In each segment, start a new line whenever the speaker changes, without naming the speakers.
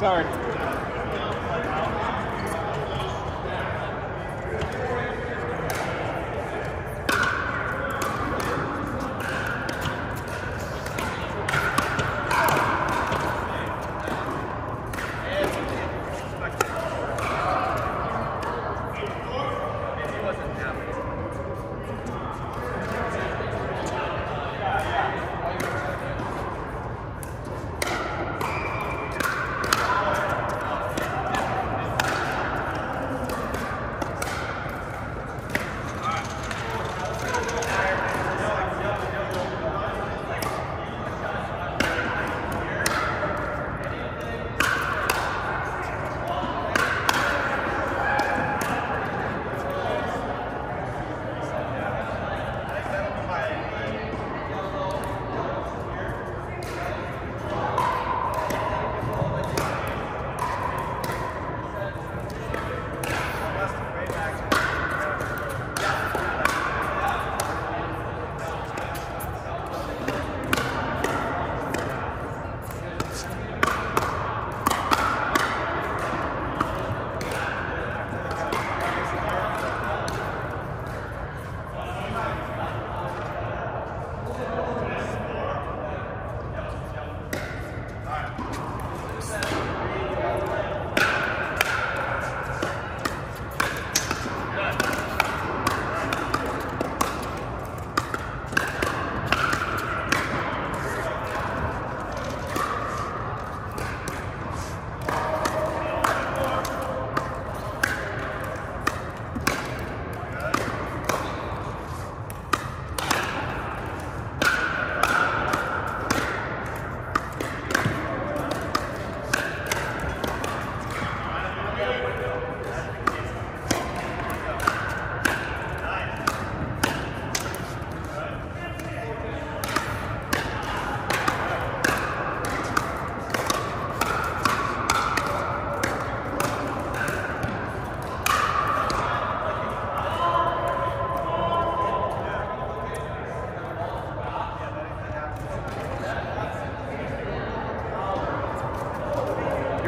Sorry.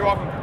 You're welcome.